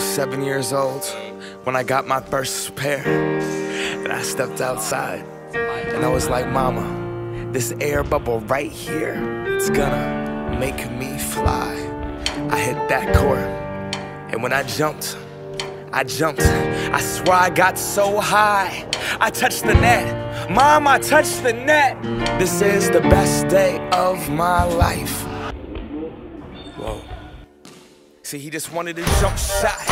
was seven years old when I got my first pair. And I stepped outside and I was like, Mama, this air bubble right here, it's gonna make me fly. I hit that court, and when I jumped, I jumped. I swear I got so high. I touched the net. Mom, I touched the net. This is the best day of my life. See, he just wanted a jump shot.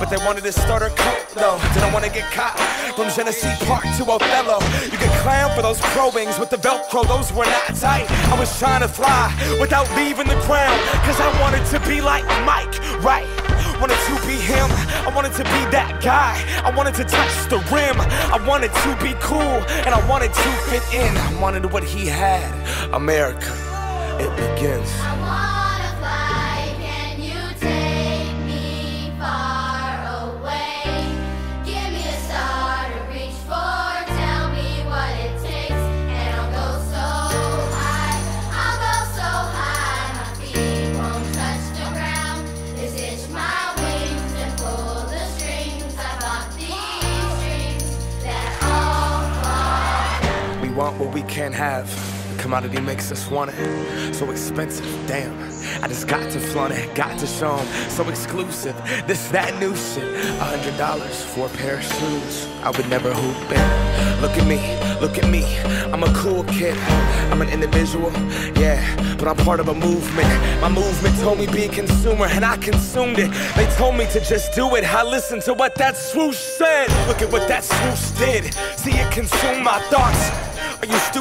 But they wanted to start a cult, though. Didn't want to get caught. From Genesee Park to Othello. You could clown for those pro wings with the Velcro, those were not tight. I was trying to fly without leaving the ground. Cause I wanted to be like Mike, right? Wanted to be him. I wanted to be that guy. I wanted to touch the rim. I wanted to be cool. And I wanted to fit in. I wanted what he had. America, it begins. Want what we can't have. Commodity makes us want it. So expensive, damn. I just got to flaunt it, got to show 'em. So exclusive, this, that new shit. A hundred dollars for a pair of shoes. I would never hoop in. Look at me, look at me. I'm a cool kid. I'm an individual, yeah, but I'm part of a movement. My movement told me be a consumer, and I consumed it. They told me to just do it. I listened to what that swoosh said. Look at what that swoosh did. See it consume my thoughts.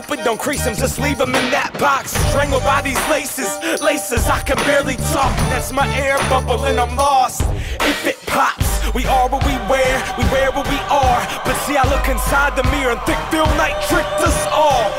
Stupid? Don't crease them, just leave them in that box. Strangled by these laces, laces, I can barely talk. That's my air bubble and I'm lost. If it pops, we are what we wear, we wear what we are. But see, I look inside the mirror and think Phil Knight tricked us all.